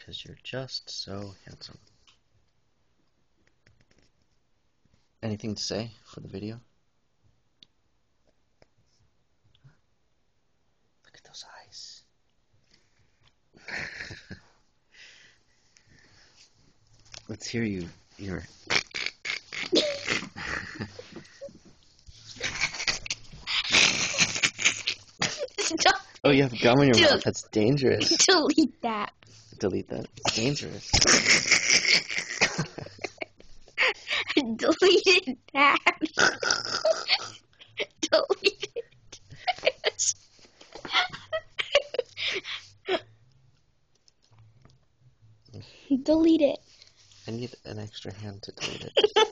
Because you're just so handsome. Anything to say for the video? Look at those eyes. Let's hear you. Your. Stop. Oh, you have gum in your Dude. mouth. That's dangerous. Delete that. Delete that. It's dangerous. Deleted that. Delete it. Delete it. I need an extra hand to delete it.